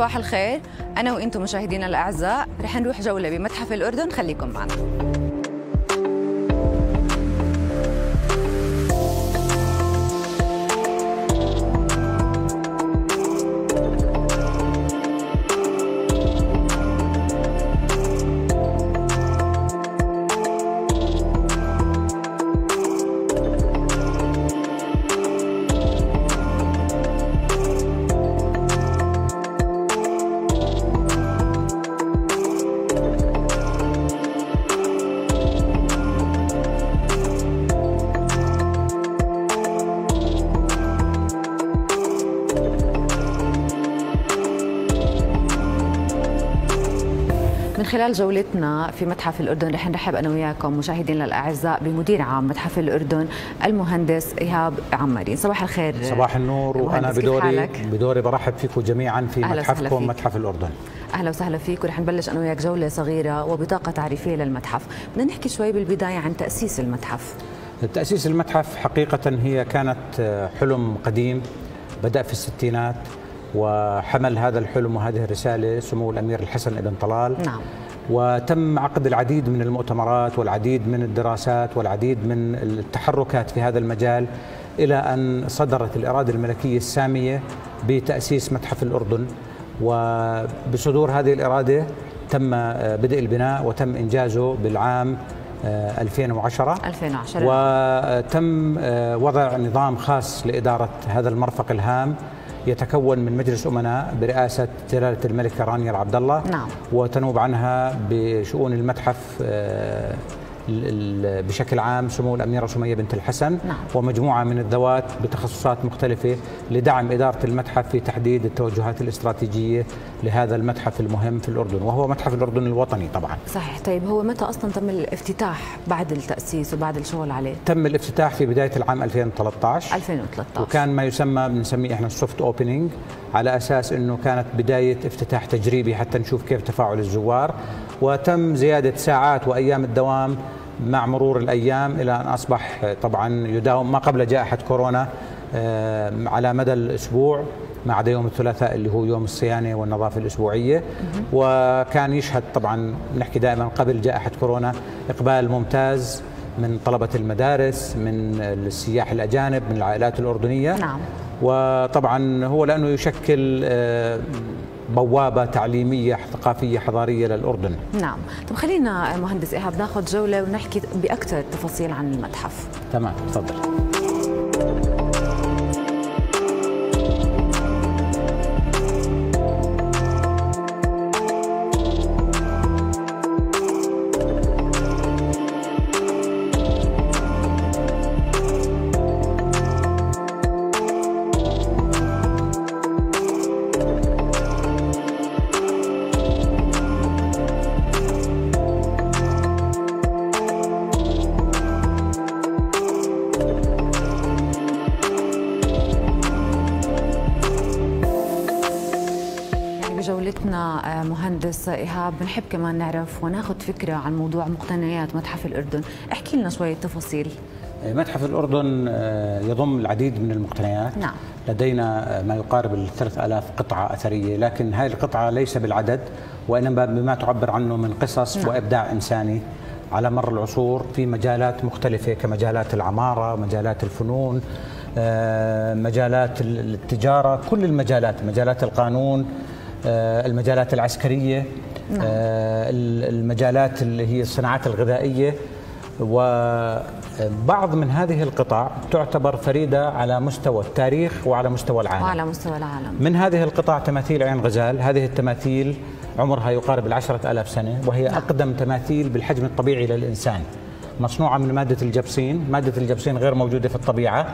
صباح الخير. أنا وإنتم مشاهدينا الأعزاء رح نروح جولة بمتحف الأردن. خليكم معنا. من خلال جولتنا في متحف الأردن رح نرحب أنا وياكم مشاهدينا الأعزاء بمدير عام متحف الأردن المهندس إيهاب عمري. صباح الخير. صباح النور. وأنا بدوري بدوري برحب فيكم جميعا في متحفكم متحف الأردن. أهلا وسهلا فيك. ورح نبلش أنا وياك جولة صغيرة وبطاقة تعريفية للمتحف. بدنا نحكي شوي بالبداية عن تأسيس المتحف. تأسيس المتحف حقيقة هي كانت حلم قديم بدأ في الستينات. وحمل هذا الحلم وهذه الرسالة سمو الأمير الحسن بن طلال. نعم. وتم عقد العديد من المؤتمرات والعديد من الدراسات والعديد من التحركات في هذا المجال إلى أن صدرت الإرادة الملكية السامية بتأسيس متحف الأردن. وبصدور هذه الإرادة تم بدء البناء وتم إنجازه بالعام 2010 2010 وتم وضع نظام خاص لإدارة هذا المرفق الهام. يتكون من مجلس أمناء برئاسة جلاله الملكه رانيا العبد الله نعم. وتنوب عنها بشؤون المتحف بشكل عام سمو الأميرة سمية بنت الحسن. نعم. ومجموعة من الذوات بتخصصات مختلفة لدعم إدارة المتحف في تحديد التوجهات الاستراتيجية لهذا المتحف المهم في الأردن وهو متحف الأردن الوطني طبعا. صحيح. طيب هو متى أصلا تم الافتتاح بعد التأسيس وبعد الشغل عليه؟ تم الافتتاح في بداية العام 2013 2013 وكان ما يسمى بنسميه إحنا ال soft opening على أساس إنه كانت بداية افتتاح تجريبي حتى نشوف كيف تفاعل الزوار. وتم زيادة ساعات وأيام الدوام مع مرور الأيام إلى أن أصبح طبعا يداوم ما قبل جائحة كورونا على مدى الأسبوع ما عدا يوم الثلاثاء اللي هو يوم الصيانة والنظافة الأسبوعية. وكان يشهد طبعا نحكي دائما قبل جائحة كورونا إقبال ممتاز من طلبة المدارس من السياح الأجانب من العائلات الأردنية. نعم. وطبعا هو لأنه يشكل بوابة تعليمية ثقافية حضارية للأردن. نعم. طب خلينا مهندس إيهاب ناخذ جولة ونحكي بأكثر تفاصيل عن المتحف. تمام تفضل. مهندس إيهاب بنحب كمان نعرف وناخذ فكرة عن موضوع مقتنيات متحف الأردن احكي لنا شوية تفاصيل متحف الأردن يضم العديد من المقتنيات نعم. لدينا ما يقارب ال 3000 قطعة أثرية لكن هذه القطعة ليس بالعدد وإنما بما تعبر عنه من قصص نعم. وإبداع إنساني على مر العصور في مجالات مختلفة كمجالات العمارة مجالات الفنون مجالات التجارة كل المجالات مجالات القانون المجالات العسكرية نعم. المجالات اللي هي الصناعات الغذائية وبعض من هذه القطع تعتبر فريدة على مستوى التاريخ وعلى مستوى العالم وعلى مستوى العالم من هذه القطع تماثيل عين غزال هذه التماثيل عمرها يقارب العشرة ألاف سنة وهي نعم. أقدم تماثيل بالحجم الطبيعي للإنسان مصنوعة من مادة الجبصين مادة الجبصين غير موجودة في الطبيعة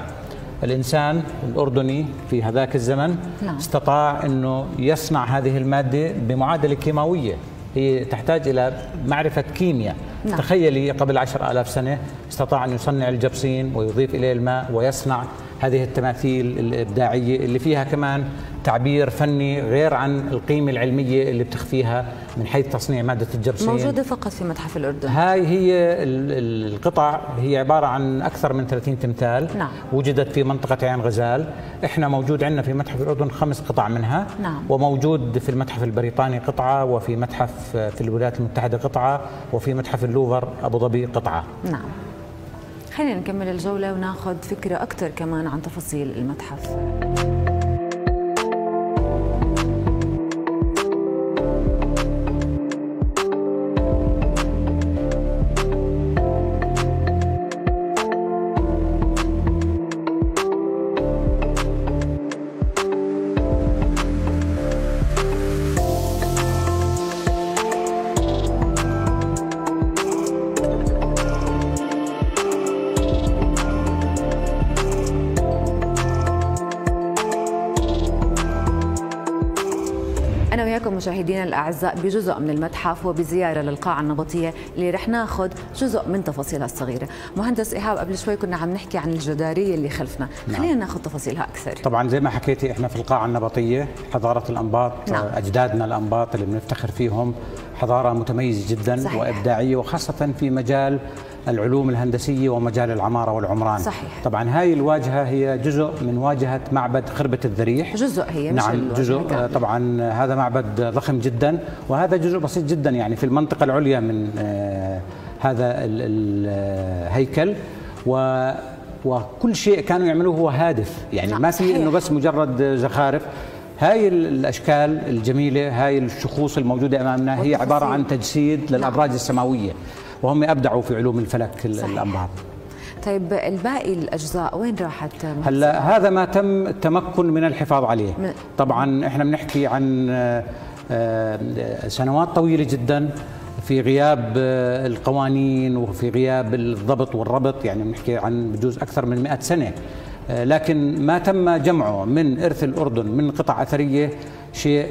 الإنسان الأردني في هذاك الزمن نعم. استطاع أنه يصنع هذه المادة بمعادلة كيماوية هي تحتاج إلى معرفة كيمياء نعم. تخيلي قبل عشر آلاف سنة استطاع أن يصنع الجبصين ويضيف إليه الماء ويصنع هذه التماثيل الإبداعية اللي فيها كمان تعبير فني غير عن القيمة العلمية اللي بتخفيها من حيث تصنيع مادة الجرسين. موجودة فقط في متحف الأردن. هاي هي القطع هي عبارة عن أكثر من 30 تمثال. نعم. وجدت في منطقة عين غزال. إحنا موجود عندنا في متحف الأردن خمس قطع منها. نعم. وموجود في المتحف البريطاني قطعة وفي متحف في الولايات المتحدة قطعة وفي متحف اللوفر أبو ظبي قطعة. نعم. خلينا نكمل الجولة وناخذ فكرة أكثر كمان عن تفاصيل المتحف. مشاهدينا الأعزاء بجزء من المتحف وبزيارة للقاعة النبطية اللي رح ناخذ جزء من تفاصيلها الصغيرة مهندس إيهاب قبل شوي كنا عم نحكي عن الجدارية اللي خلفنا نعم. خلينا ناخذ تفاصيلها أكثر طبعا زي ما حكيتي إحنا في القاعة النبطية حضارة الأنباط نعم. أجدادنا الأنباط اللي بنفتخر فيهم حضارة متميزة جدا صحيح. وإبداعية وخاصة في مجال العلوم الهندسية ومجال العمارة والعمران صحيح. طبعا هاي الواجهة هي جزء من واجهة معبد خربة الذريح جزء هي مش نعم الواجهة جزء. آه، طبعا هذا معبد ضخم جدا وهذا جزء بسيط جدا يعني في المنطقة العليا من آه، هذا ال- الهيكل و وكل شيء كانوا يعملوه هو هادف يعني نعم، ما في. إنه بس مجرد زخارف هاي ال- الأشكال الجميلة هاي الشخوص الموجودة أمامنا هي. عبارة عن تجسيد للأبراج السماوية وهم أبدعوا في علوم الفلك ال- صحيح. الأنباط طيب الباقي الأجزاء وين راحت؟ هلا هذا ما تم التمكن من الحفاظ عليه طبعا إحنا بنحكي عن آه، آه، سنوات طويلة جدا في غياب آه، القوانين وفي غياب الضبط والربط يعني بنحكي عن بجوز أكثر من 100 سنة لكن ما تم جمعه من إرث الأردن من قطع أثرية شيء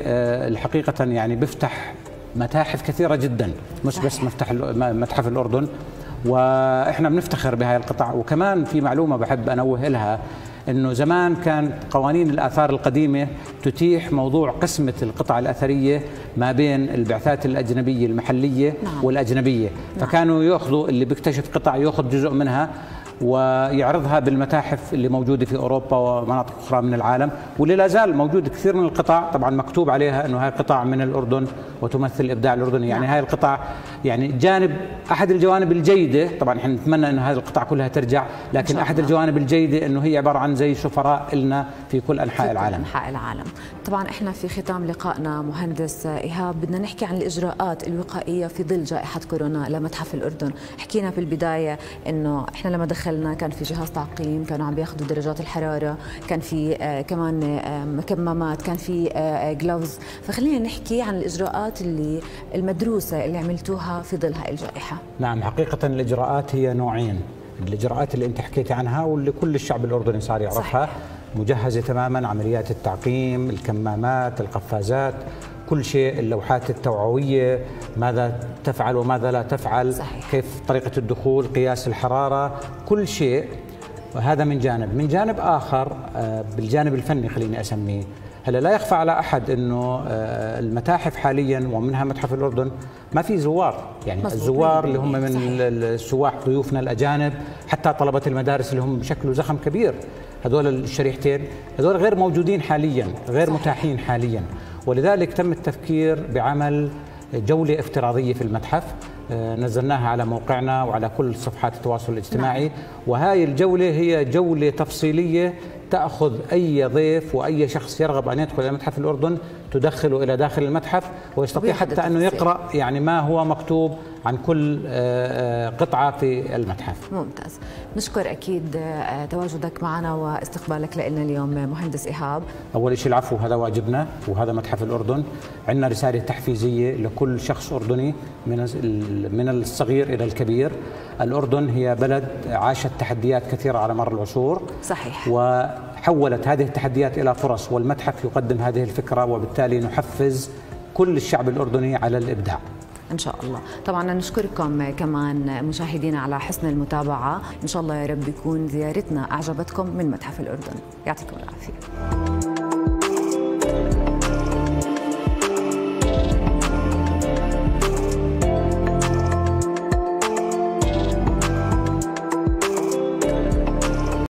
الحقيقة يعني بيفتح متاحف كثيرة جدا مش بس. مفتح متحف الأردن وإحنا بنفتخر بهاي القطع وكمان في معلومة بحب أنوه لها إنه زمان كان قوانين الآثار القديمة تتيح موضوع قسمة القطع الأثرية ما بين البعثات الأجنبية المحلية نعم. والأجنبية فكانوا يأخذوا اللي بيكتشف قطع يأخذ جزء منها ويعرضها بالمتاحف اللي موجودة في أوروبا ومناطق أخرى من العالم واللي لا زال موجود كثير من القطع طبعا مكتوب عليها إنه هاي قطع من الأردن وتمثل الابداع الاردني يعني. هاي القطع يعني جانب أحد الجوانب الجيدة. طبعا إحنا نتمنى إنه هذه القطع كلها ترجع لكن أحد. الجوانب الجيدة إنه هي عبارة عن زي سفراء لنا في كل أنحاء في كل العالم. أنحاء العالم. طبعا إحنا في ختام لقائنا مهندس إيهاب. بدنا نحكي عن الإجراءات الوقائية في ظل جائحة كورونا لمتحف الأردن. حكينا في البداية إنه إحنا لما دخلنا كان في جهاز تعقيم كانوا عم بياخذوا درجات الحرارة كان في آه كمان آه مكممات كان في آه جلوفز فخلينا نحكي عن الإجراءات اللي المدروسة اللي عملتوها في ظل هاي الجائحة. نعم حقيقة الإجراءات هي نوعين. الإجراءات اللي أنت حكيتي عنها واللي كل الشعب الأردني صار يعرفها صحيح. مجهزة تماما عمليات التعقيم الكمامات القفازات. كل شيء اللوحات التوعوية ماذا تفعل وماذا لا تفعل صحيح. كيف طريقة الدخول قياس الحرارة كل شيء وهذا من جانب من جانب آخر آه، بالجانب الفني خليني أسميه هلا لا يخفى على أحد أنه آه، المتاحف حاليا ومنها متحف الأردن ما في زوار يعني. الزوار اللي هم من صحيح. السواح ضيوفنا الأجانب حتى طلبة المدارس اللي هم بشكل زخم كبير هذول الشريحتين هذول غير موجودين حاليا غير صحيح. متاحين حاليا ولذلك تم التفكير بعمل جولة افتراضية في المتحف آه، نزلناها على موقعنا وعلى كل صفحات التواصل الاجتماعي نعم. وهاي الجولة هي جولة تفصيلية تأخذ أي ضيف وأي شخص يرغب أن يدخل إلى متحف الأردن تدخله إلى داخل المتحف ويستطيع حتى أنه. يقرأ يعني ما هو مكتوب عن كل آه، آه، قطعة في المتحف. ممتاز. نشكر أكيد آه، تواجدك معنا واستقبالك لنا اليوم مهندس إيهاب. أول شيء العفو هذا واجبنا وهذا متحف الأردن. عندنا رسالة تحفيزية لكل شخص أردني من من الصغير إلى الكبير. الأردن هي بلد عاشت تحديات كثيرة على مر العصور صحيح. وحولت هذه التحديات إلى فرص والمتحف يقدم هذه الفكرة وبالتالي نحفز كل الشعب الأردني على الإبداع. إن شاء الله. طبعا نشكركم كمان مشاهدينا على حسن المتابعة. إن شاء الله يا رب يكون زيارتنا أعجبتكم من متحف الأردن. يعطيكم العافية.